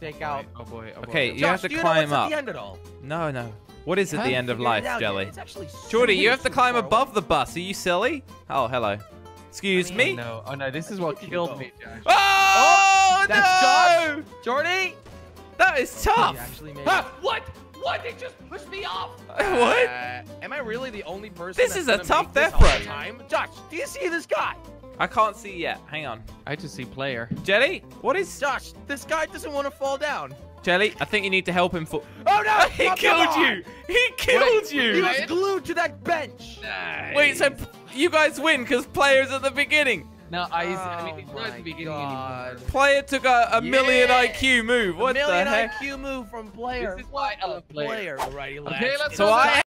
take out. Oh boy. Oh boy. Okay, you have to do you climb know up. at the end at all? No, no. What is at the end of life, out yet. Jelly? It's actually Jordi, you have to climb above away. the bus. Are you silly? Oh, hello. Excuse I Oh, me? no. Oh no. This is what killed me, Josh. Oh, that's no! Jordi! That is tough. actually made Ah, what? What? They just pushed me off. what? Uh, am I really the only person This is a tough death all the run. time? Josh, do you see this guy? I can't see yet. Hang on. I just see player. Jelly, what is... Josh, this guy doesn't want to fall down. Jelly, I think you need to help him for... Oh no! he Oh, killed you! He killed He you! He was glued to that bench. Wait, so you guys win because player's at the beginning. No, I. I mean, oh it's Oh not at the beginning God. anymore. Player took a, a million IQ move. A What the million heck? IQ move from player. This is why I love player. player. Alrighty, Okay, let's So go. I